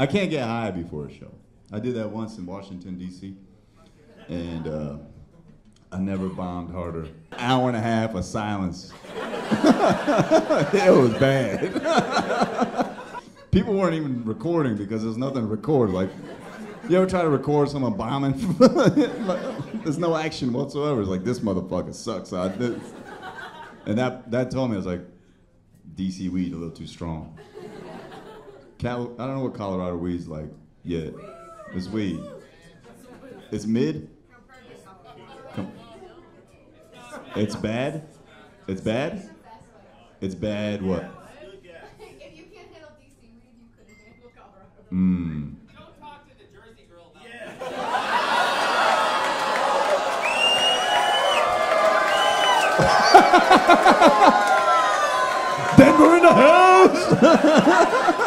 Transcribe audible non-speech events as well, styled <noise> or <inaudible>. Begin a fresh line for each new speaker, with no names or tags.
I can't get high before a show. I did that once in Washington D.C. and uh, I never bombed harder. Hour and a half of silence. <laughs> it was bad. <laughs> People weren't even recording because there's nothing to record. Like, you ever try to record someone bombing? <laughs> there's no action whatsoever. It's like this motherfucker sucks. I did. And that that told me I was like, DC weed a little too strong. Cal- I don't know what Colorado weed's like yet. It's weed. It's mid. Com- It's bad. It's bad. It's bad. What? Mmm. <laughs> Denver in the house. <laughs>